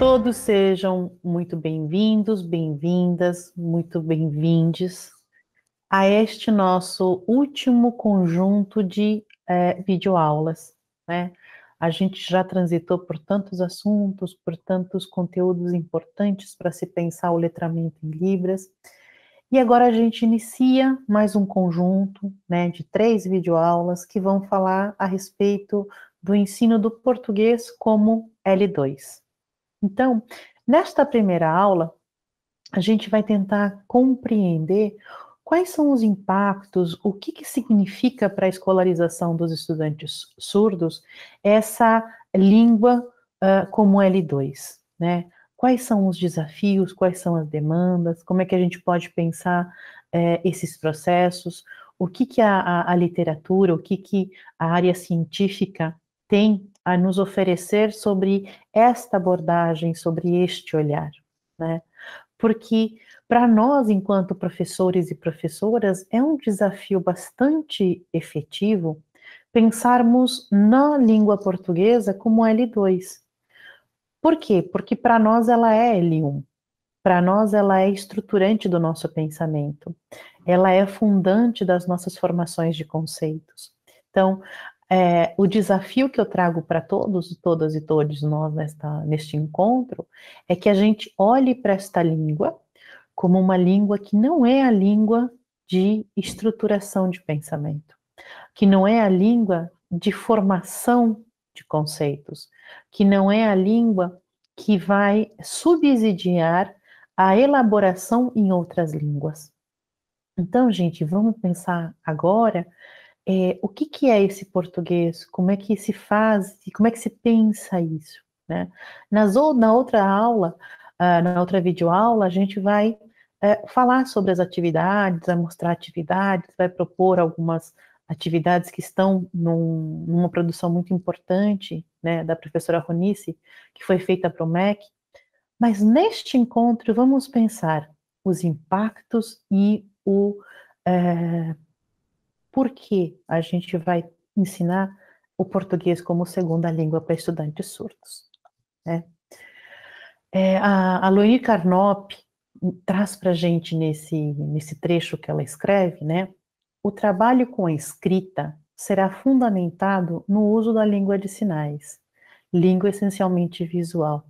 Todos sejam muito bem-vindos, bem-vindas, muito bem-vindes a este nosso último conjunto de é, videoaulas, né? A gente já transitou por tantos assuntos, por tantos conteúdos importantes para se pensar o letramento em Libras, e agora a gente inicia mais um conjunto, né, de três videoaulas que vão falar a respeito do ensino do português como L2. Então, nesta primeira aula, a gente vai tentar compreender quais são os impactos, o que, que significa para a escolarização dos estudantes surdos essa língua uh, como L2, né? Quais são os desafios, quais são as demandas, como é que a gente pode pensar esses processos, o que, que a, a, a literatura, o que, que a área científica tem a nos oferecer sobre esta abordagem, sobre este olhar, né? Porque para nós, enquanto professores e professoras, é um desafio bastante efetivo pensarmos na língua portuguesa como L2. Por quê? Porque para nós ela é L1. Para nós ela é estruturante do nosso pensamento. Ela é fundante das nossas formações de conceitos. Então, é, o desafio que eu trago para todos, todas e todos nós nesta, neste encontro é que a gente olhe para esta língua como uma língua que não é a língua de estruturação de pensamento, que não é a língua de formação de conceitos, que não é a língua que vai subsidiar a elaboração em outras línguas. Então, gente, vamos pensar agora é, o que, que é esse português, como é que se faz, como é que se pensa isso, né? Nas, na outra aula, uh, na outra videoaula, a gente vai uh, falar sobre as atividades, vai mostrar atividades, vai propor algumas atividades que estão num, numa produção muito importante, né, da professora Ronice, que foi feita para o MEC, mas neste encontro vamos pensar os impactos e o é, por que a gente vai ensinar o português como segunda língua para estudantes surdos. Né? É, a, a Loine Carnop traz para a gente nesse, nesse trecho que ela escreve, né? O trabalho com a escrita será fundamentado no uso da língua de sinais, língua essencialmente visual,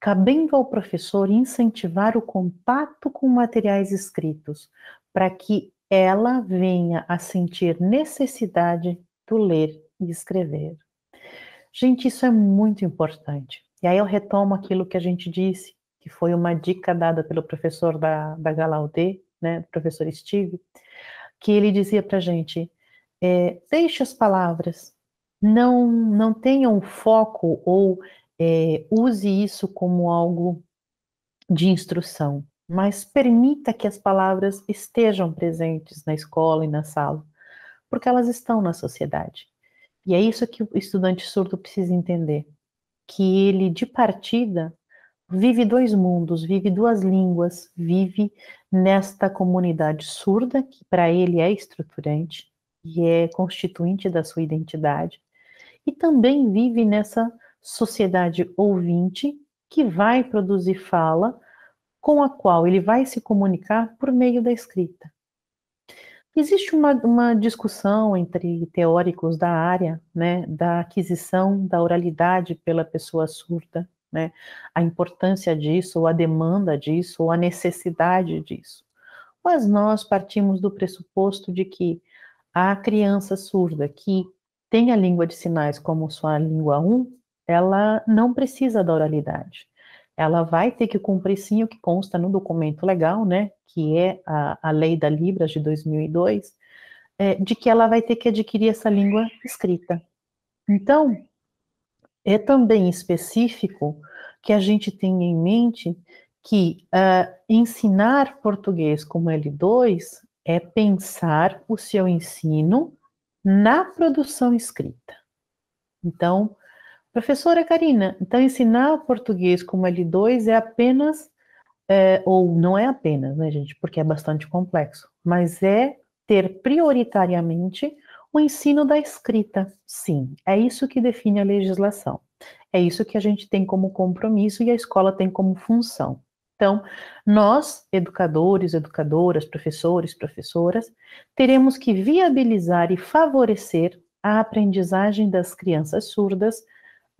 cabendo ao professor incentivar o contato com materiais escritos, para que ela venha a sentir necessidade do ler e escrever. Gente, isso é muito importante. E aí eu retomo aquilo que a gente disse, que foi uma dica dada pelo professor da, da Galaudê, né, professor Steve, que ele dizia para a gente, é, deixe as palavras, não, não tenha um foco ou é, use isso como algo de instrução mas permita que as palavras estejam presentes na escola e na sala, porque elas estão na sociedade. E é isso que o estudante surdo precisa entender, que ele de partida vive dois mundos, vive duas línguas, vive nesta comunidade surda que para ele é estruturante e é constituinte da sua identidade, e também vive nessa sociedade ouvinte que vai produzir fala com a qual ele vai se comunicar por meio da escrita. Existe uma, uma discussão entre teóricos da área, né, da aquisição da oralidade pela pessoa surda, né, a importância disso, ou a demanda disso, ou a necessidade disso. Mas nós partimos do pressuposto de que a criança surda que tem a língua de sinais como sua língua 1, ela não precisa da oralidade ela vai ter que cumprir sim o que consta no documento legal, né, que é a, a lei da Libras de 2002, é, de que ela vai ter que adquirir essa língua escrita. Então, é também específico que a gente tenha em mente que uh, ensinar português como L2 é pensar o seu ensino na produção escrita. Então, Professora Karina, então ensinar português como L2 é apenas, é, ou não é apenas, né, gente, porque é bastante complexo, mas é ter prioritariamente o ensino da escrita. Sim, é isso que define a legislação. É isso que a gente tem como compromisso e a escola tem como função. Então, nós, educadores, educadoras, professores, professoras, teremos que viabilizar e favorecer a aprendizagem das crianças surdas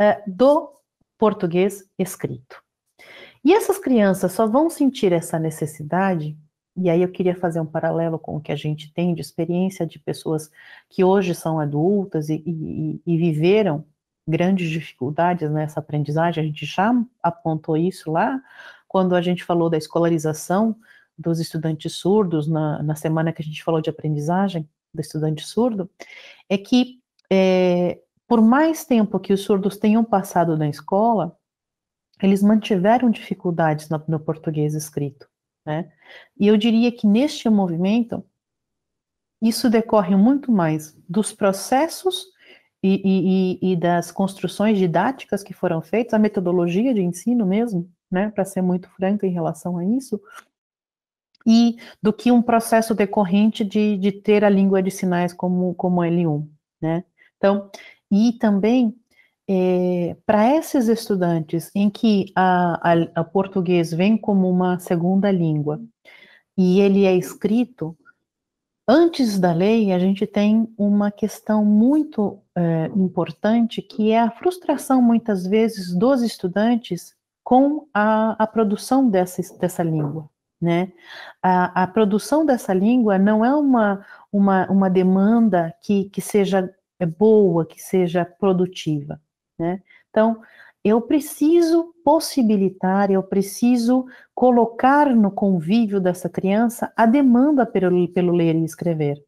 uh, do português escrito. E essas crianças só vão sentir essa necessidade, e aí eu queria fazer um paralelo com o que a gente tem de experiência de pessoas que hoje são adultas e, e, e viveram grandes dificuldades nessa aprendizagem, a gente já apontou isso lá, quando a gente falou da escolarização dos estudantes surdos, na, na semana que a gente falou de aprendizagem do estudante surdo, é que é, por mais tempo que os surdos tenham passado na escola, eles mantiveram dificuldades no, no português escrito, né? E eu diria que neste movimento, isso decorre muito mais dos processos e, e, e, das construções didáticas que foram feitas, a metodologia de ensino mesmo, né, para ser muito franca em relação a isso, e do que um processo decorrente de, de ter a língua de sinais como, como L1, né? Então, e também é, para esses estudantes em que a, a, a, português vem como uma segunda língua e ele é escrito, antes da lei, a gente tem uma questão muito é, importante que é a frustração, muitas vezes, dos estudantes com a, a produção dessa, dessa língua. Né? A, a, produção dessa língua não é uma, uma, uma demanda que, que seja boa, que seja produtiva. Né? Então, eu preciso possibilitar, eu preciso colocar no convívio dessa criança a demanda pelo, pelo ler e escrever.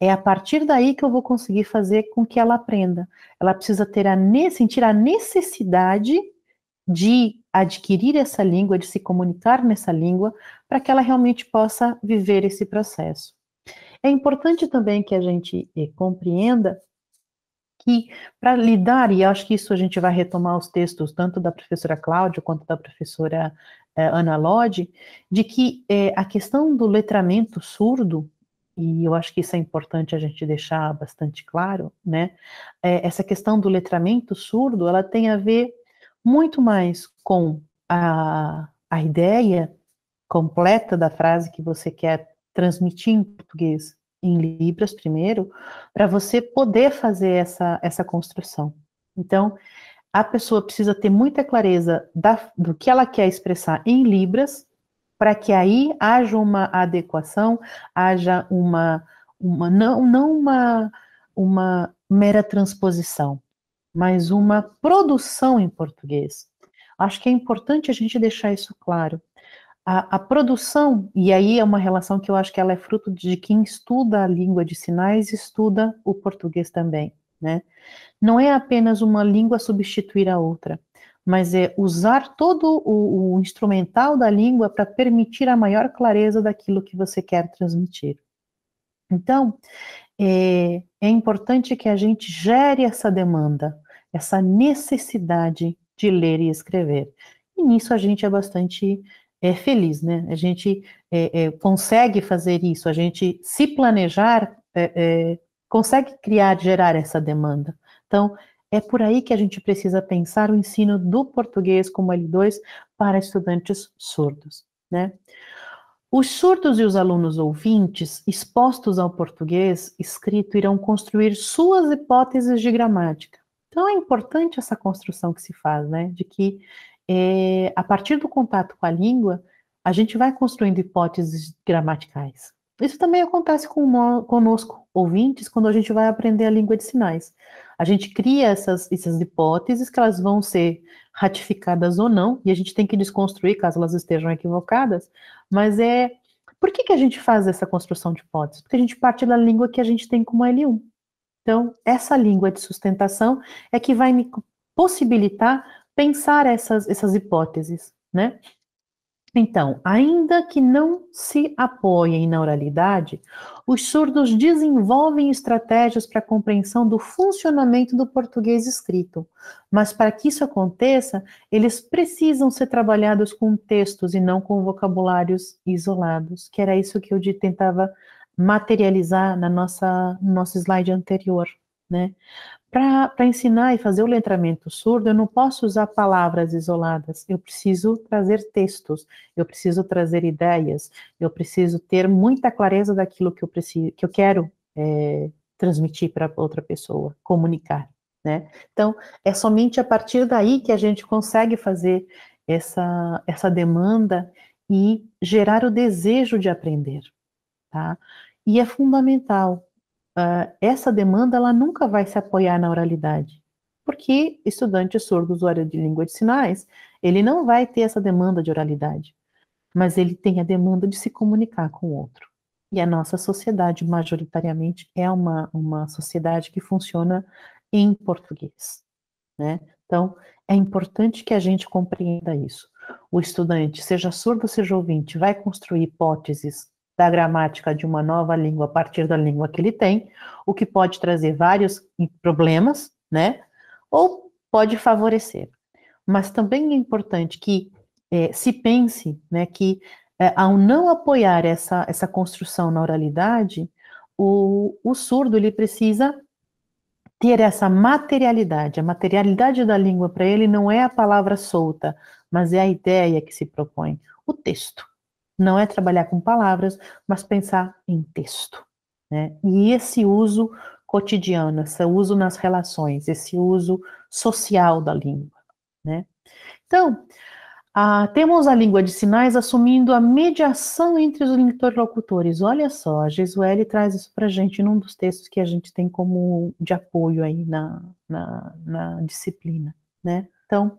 É a partir daí que eu vou conseguir fazer com que ela aprenda. Ela precisa ter a sentir a necessidade de adquirir essa língua, de se comunicar nessa língua, para que ela realmente possa viver esse processo. É importante também que a gente eh, compreenda que, para lidar, e acho que isso a gente vai retomar os textos tanto da professora Cláudia quanto da professora eh, Ana Lodge, de que eh, a questão do letramento surdo, e eu acho que isso é importante a gente deixar bastante claro, né? essa questão do letramento surdo, ela tem a ver muito mais com a, a ideia completa da frase que você quer transmitir em português, em Libras primeiro, para você poder fazer essa, essa construção. Então, a pessoa precisa ter muita clareza da, do que ela quer expressar em Libras, para que aí haja uma adequação, haja uma, uma não, não uma, uma mera transposição, mas uma produção em português. Acho que é importante a gente deixar isso claro. A, a, produção, e aí é uma relação que eu acho que ela é fruto de quem estuda a língua de sinais, estuda o português também, né? Não é apenas uma língua substituir a outra, mas é usar todo o, o instrumental da língua para permitir a maior clareza daquilo que você quer transmitir. Então, é, é importante que a gente gere essa demanda, essa necessidade de ler e escrever. E nisso a gente é bastante é, feliz, né? A gente é, é, consegue fazer isso, a gente se planejar, é, é, consegue criar, gerar essa demanda. Então, é por aí que a gente precisa pensar o ensino do português como L2 para estudantes surdos, né? Os surdos e os alunos ouvintes, expostos ao português escrito, irão construir suas hipóteses de gramática, então é importante essa construção que se faz, né? De que é, a partir do contato com a língua, a gente vai construindo hipóteses gramaticais. Isso também acontece com conosco, ouvintes, quando a gente vai aprender a língua de sinais. A gente cria essas, essas hipóteses que elas vão ser ratificadas ou não, e a gente tem que desconstruir caso elas estejam equivocadas, mas é. Por que, que a gente faz essa construção de hipóteses? Porque a gente parte da língua que a gente tem como L1. Então, essa língua de sustentação é que vai me possibilitar pensar essas, essas hipóteses, né? Então, ainda que não se apoiem na oralidade, os surdos desenvolvem estratégias para a compreensão do funcionamento do português escrito. Mas para que isso aconteça, eles precisam ser trabalhados com textos e não com vocabulários isolados, que era isso que eu tentava materializar na nossa no nosso slide anterior, né? Para ensinar e fazer o letramento surdo, eu não posso usar palavras isoladas, eu preciso trazer textos, eu preciso trazer ideias, eu preciso ter muita clareza daquilo que eu, preciso, que eu quero é, transmitir para outra pessoa, comunicar. Né? Então, é somente a partir daí que a gente consegue fazer essa, essa demanda e gerar o desejo de aprender. Tá? E é fundamental uh, essa demanda ela nunca vai se apoiar na oralidade, porque estudante surdo usuário de língua de sinais, ele não vai ter essa demanda de oralidade, mas ele tem a demanda de se comunicar com o outro. E a nossa sociedade, majoritariamente, é uma, uma sociedade que funciona em português, né? Então, é importante que a gente compreenda isso. O estudante, seja surdo, seja ouvinte, vai construir hipóteses da gramática de uma nova língua a partir da língua que ele tem, o que pode trazer vários problemas, né? Ou pode favorecer. Mas também é importante que é, se pense, né, que é, ao não apoiar essa, essa construção na oralidade, o, o surdo ele precisa ter essa materialidade. A materialidade da língua para ele não é a palavra solta, mas é a ideia que se propõe, o texto. Não é trabalhar com palavras, mas pensar em texto. Né? E esse uso cotidiano, esse uso nas relações, esse uso social da língua. Né? Então, ah, temos a língua de sinais assumindo a mediação entre os interlocutores. Olha só, a Gesueli traz isso para a gente num dos textos que a gente tem como de apoio aí na, na, na disciplina. Né? Então,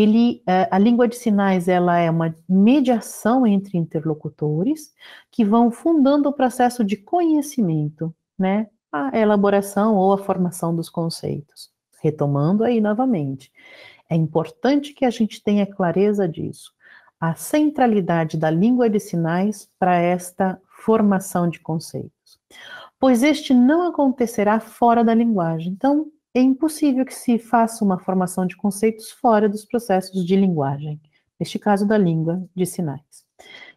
ele, é, a língua de sinais ela é uma mediação entre interlocutores que vão fundando o processo de conhecimento, né? A elaboração ou a formação dos conceitos. Retomando aí novamente, é importante que a gente tenha clareza disso. A centralidade da língua de sinais para esta formação de conceitos. Pois este não acontecerá fora da linguagem. Então, é impossível que se faça uma formação de conceitos fora dos processos de linguagem, neste caso da língua de sinais.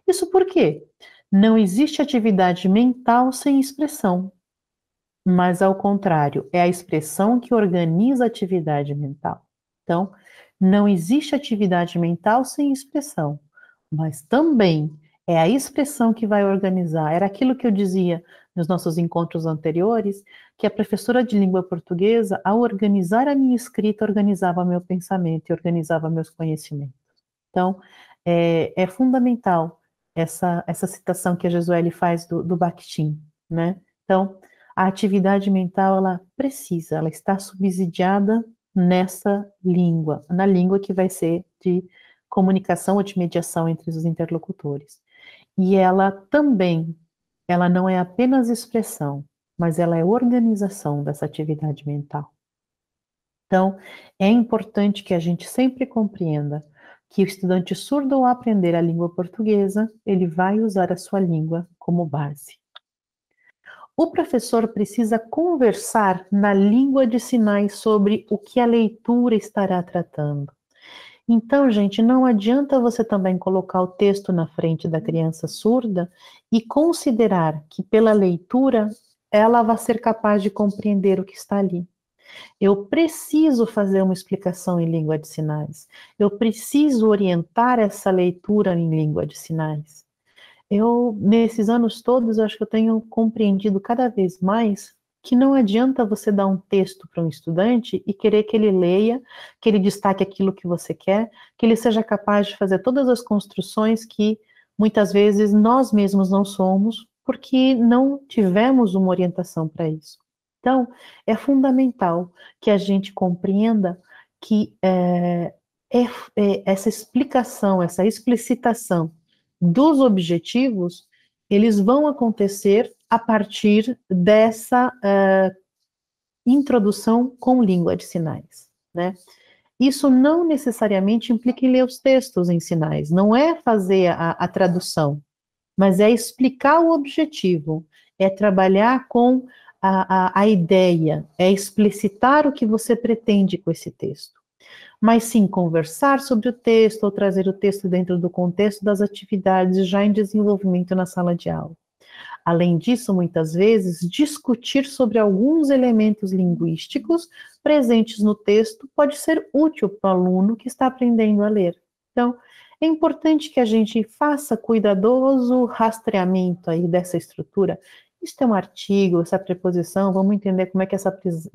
Isso porque não existe atividade mental sem expressão, mas ao contrário, é a expressão que organiza a atividade mental. Então, não existe atividade mental sem expressão, mas também é a expressão que vai organizar. Era aquilo que eu dizia nos nossos encontros anteriores, que a professora de língua portuguesa, ao organizar a minha escrita, organizava meu pensamento e organizava meus conhecimentos. Então, é, é fundamental essa, essa citação que a Jesuele faz do, do Bakhtin, né? Então, a atividade mental, ela precisa, ela está subsidiada nessa língua, na língua que vai ser de comunicação ou de mediação entre os interlocutores. E ela também ela não é apenas expressão, mas ela é organização dessa atividade mental. Então, é importante que a gente sempre compreenda que o estudante surdo, ao aprender a língua portuguesa, ele vai usar a sua língua como base. O professor precisa conversar na língua de sinais sobre o que a leitura estará tratando. Então, gente, não adianta você também colocar o texto na frente da criança surda e considerar que pela leitura ela vai ser capaz de compreender o que está ali. Eu preciso fazer uma explicação em língua de sinais. Eu preciso orientar essa leitura em língua de sinais. Eu, nesses anos todos, acho que eu tenho compreendido cada vez mais que não adianta você dar um texto para um estudante e querer que ele leia, que ele destaque aquilo que você quer, que ele seja capaz de fazer todas as construções que muitas vezes nós mesmos não somos, porque não tivemos uma orientação para isso. Então, é fundamental que a gente compreenda que é, é, é, essa explicação, essa explicitação dos objetivos, eles vão acontecer a partir dessa uh, introdução com língua de sinais, né? Isso não necessariamente implica em ler os textos em sinais, não é fazer a, a tradução, mas é explicar o objetivo, é trabalhar com a, a, a ideia, é explicitar o que você pretende com esse texto mas sim conversar sobre o texto ou trazer o texto dentro do contexto das atividades já em desenvolvimento na sala de aula. Além disso, muitas vezes, discutir sobre alguns elementos linguísticos presentes no texto pode ser útil para o aluno que está aprendendo a ler. Então, é importante que a gente faça cuidadoso rastreamento aí dessa estrutura. Isso é um artigo, essa preposição, vamos entender como é que essa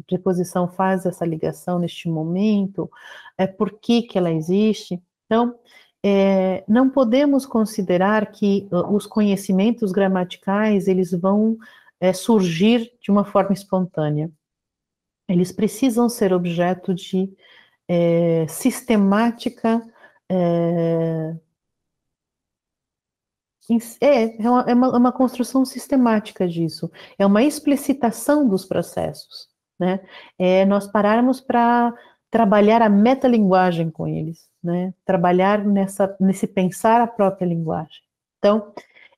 preposição faz essa ligação neste momento, é, por que, que ela existe. Então, é, não podemos considerar que uh, os conhecimentos gramaticais eles vão é, surgir de uma forma espontânea. Eles precisam ser objeto de é, sistemática é, é, é, uma, é uma, uma, construção sistemática disso, é uma explicitação dos processos, né? É nós pararmos para trabalhar a metalinguagem com eles, né? Trabalhar nessa, nesse pensar a própria linguagem. Então,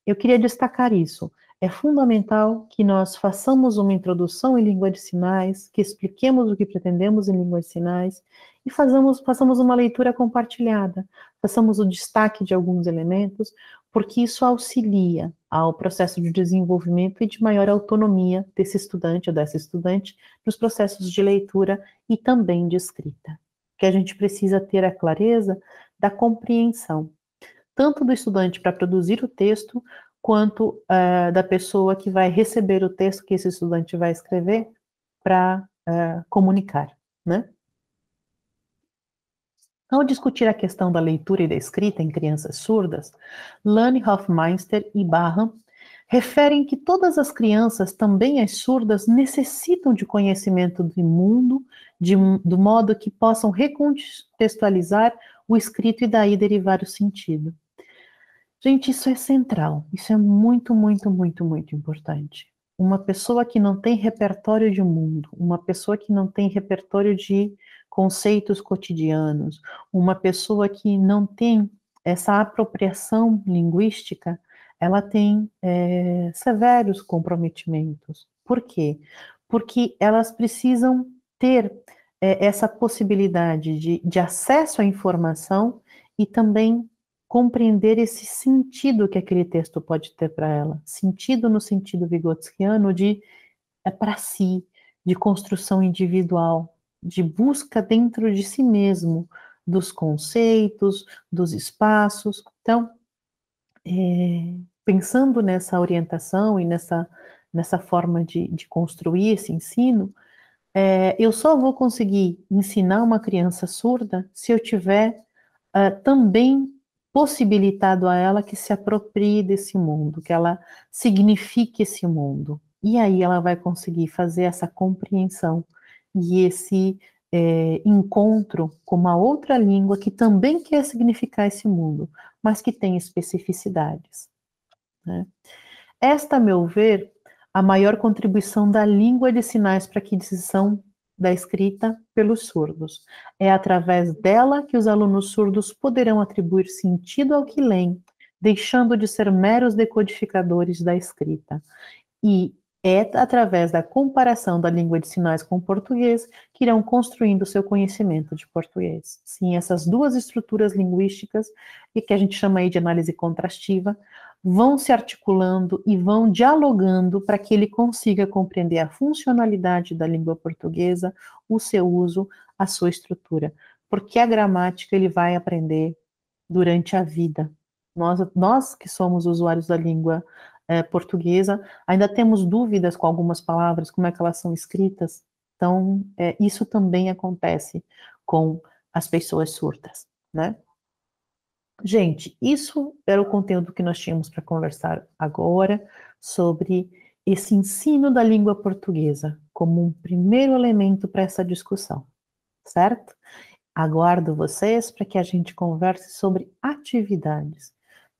eu queria destacar isso. É fundamental que nós façamos uma introdução em língua de sinais, que expliquemos o que pretendemos em língua de sinais e façamos, façamos uma leitura compartilhada, façamos o destaque de alguns elementos, porque isso auxilia ao processo de desenvolvimento e de maior autonomia desse estudante ou dessa estudante nos processos de leitura e também de escrita. Que a gente precisa ter a clareza da compreensão, tanto do estudante para produzir o texto, quanto uh, da pessoa que vai receber o texto que esse estudante vai escrever para uh, comunicar, né? Ao discutir a questão da leitura e da escrita em crianças surdas, Lani Hofmeister e Barham referem que todas as crianças, também as surdas, necessitam de conhecimento do mundo, de, do modo que possam recontextualizar o escrito e daí derivar o sentido. Gente, isso é central, isso é muito, muito, muito, muito importante. Uma pessoa que não tem repertório de mundo, uma pessoa que não tem repertório de conceitos cotidianos, uma pessoa que não tem essa apropriação linguística, ela tem é, severos comprometimentos. Por quê? Porque elas precisam ter é, essa possibilidade de, de acesso à informação e também compreender esse sentido que aquele texto pode ter para ela. Sentido no sentido vigotskiano de é para si, de construção individual, de busca dentro de si mesmo dos conceitos, dos espaços. Então, é, pensando nessa orientação e nessa, nessa forma de, de construir esse ensino, é, eu só vou conseguir ensinar uma criança surda se eu tiver uh, também possibilitado a ela que se aproprie desse mundo, que ela signifique esse mundo. E aí ela vai conseguir fazer essa compreensão e esse é, encontro com uma outra língua que também quer significar esse mundo, mas que tem especificidades. Né? Esta, a meu ver, a maior contribuição da língua de sinais para a aquisição da escrita pelos surdos. É através dela que os alunos surdos poderão atribuir sentido ao que leem, deixando de ser meros decodificadores da escrita. E é através da comparação da língua de sinais com o português que irão construindo seu conhecimento de português. Sim, essas duas estruturas linguísticas, e que a gente chama aí de análise contrastiva, vão se articulando e vão dialogando para que ele consiga compreender a funcionalidade da língua portuguesa, o seu uso, a sua estrutura. Porque a gramática ele vai aprender durante a vida. Nós, nós que somos usuários da língua é, portuguesa, ainda temos dúvidas com algumas palavras, como é que elas são escritas. Então, é, isso também acontece com as pessoas surdas, né? Gente, isso era o conteúdo que nós tínhamos para conversar agora sobre esse ensino da língua portuguesa como um primeiro elemento para essa discussão, certo? Aguardo vocês para que a gente converse sobre atividades.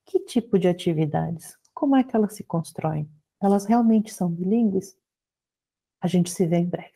Que tipo de atividades? Como é que elas se constroem? Elas realmente são bilíngues? A gente se vê em breve.